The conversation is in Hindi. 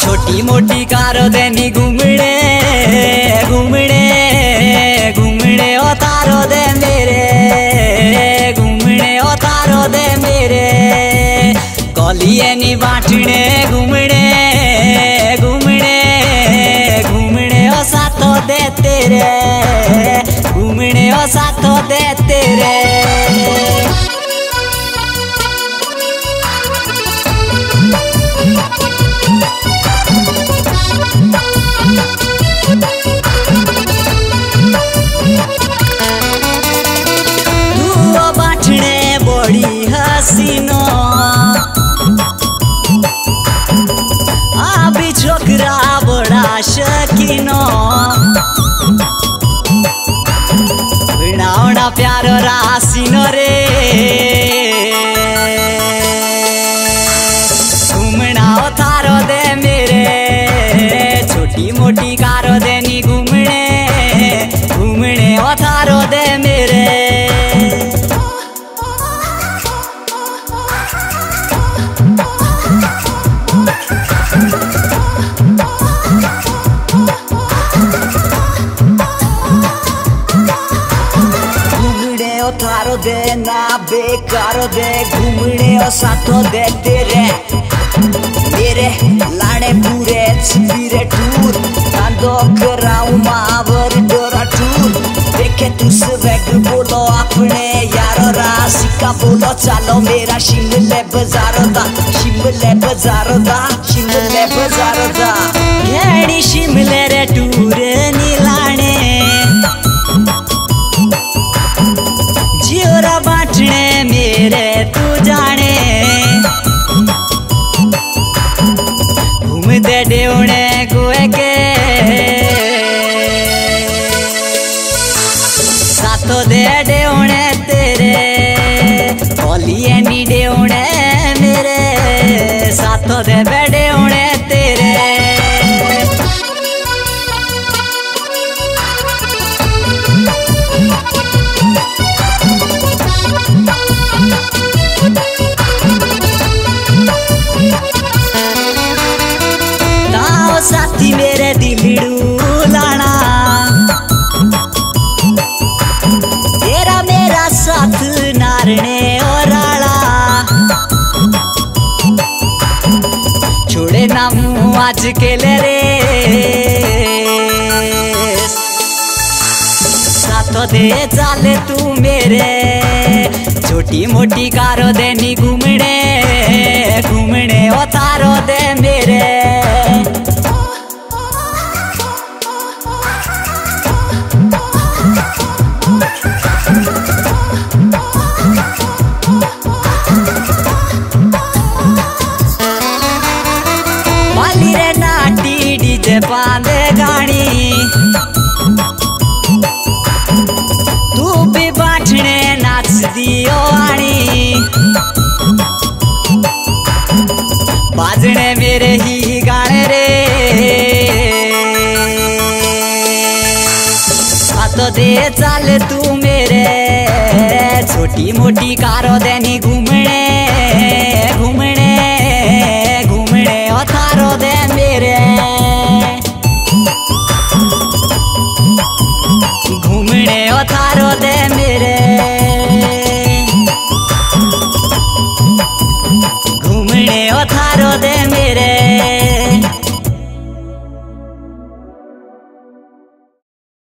छोटी मोटी कारो देनी घूमने घूमने घूमने तारो दे मेरे घूमने ओ तारो दे मेरे। कलिए नी बाटने घूमने घूमने घूमने ओ साथो दे तेरे घूमने ओ साथो दे बिनावना प्यार रे। घूमना थारो दे मेरे। छोटी मोटी कारो देनी घूमने घूमने थारो दे मेरे। ओ थारो दे ना बेकारो दे घूमने ओ साथो दे तेरे। मेरे लाणे पूरे छिपीरे टूर कांदो कराऊं मावर डोरा टूर। देखे तू स्वैग बोलो अपने यारो रासिका बोलो चालो मेरा, शिमले बाजारो दा, शिमले बाजारो दा, शिमले बाजारो डेवणे गोए के। साथो दे डेवणे तेरे बोलिए नी डेवणे मेरे। साथो दे बेडेवणे साथी मेरे दिलड़ू लाना। तेरा मेरा साथ नारने और छोड़े ना मुँह आज के ले रे। साथो दे चाले तू मेरे। छोटी मोटी कारो देनी घूमने वाली रे नाटी डीजे पांदे गाणी तू भी बाटणे नाच दियो आणी बाजणे मेरे ही गाणे रे सातो दे चाल तू मेरे छोटी मोटी कारो देनी दे मेरे